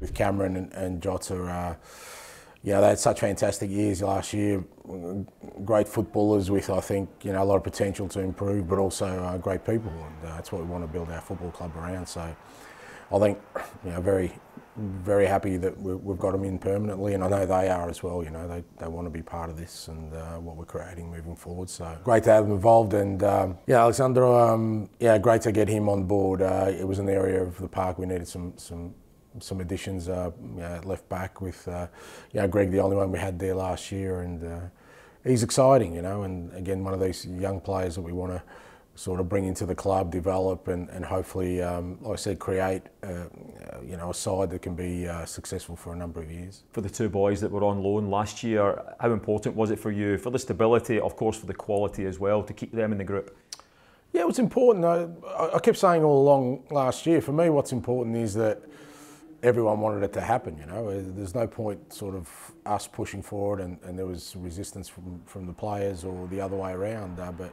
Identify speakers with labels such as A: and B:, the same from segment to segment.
A: With Cameron and, and Jota, uh, yeah, they had such fantastic years last year. Great footballers with, I think, you know, a lot of potential to improve, but also uh, great people, and uh, that's what we want to build our football club around. So, I think, you know, very, very happy that we've got them in permanently, and I know they are as well. You know, they, they want to be part of this and uh, what we're creating moving forward. So great to have them involved, and um, yeah, Alexander, um, yeah, great to get him on board. Uh, it was an area of the park we needed some some some additions uh, know, left back with uh, you know, Greg, the only one we had there last year, and uh, he's exciting, you know, and again one of these young players that we want to sort of bring into the club, develop, and, and hopefully, um, like I said, create uh, you know a side that can be uh, successful for a number of years.
B: For the two boys that were on loan last year, how important was it for you for the stability, of course, for the quality as well, to keep them in the group?
A: Yeah, it was important. I, I kept saying all along last year. For me, what's important is that everyone wanted it to happen. You know, there's no point sort of us pushing forward and, and there was resistance from, from the players or the other way around. Uh, but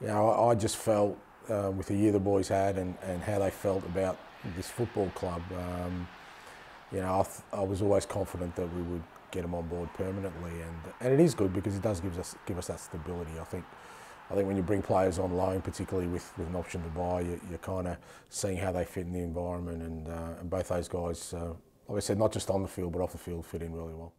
A: you know, I, I just felt uh, with the year the boys had and, and how they felt about this football club. Um, you know, I, I, was always confident that we would get them on board permanently, and and it is good because it does give us give us that stability. I think I think when you bring players on loan, particularly with, with an option to buy, you, are kind of seeing how they fit in the environment. And, uh, and both those guys, uh, like I said, not just on the field, but off the field, fit in really well.